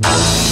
Bye.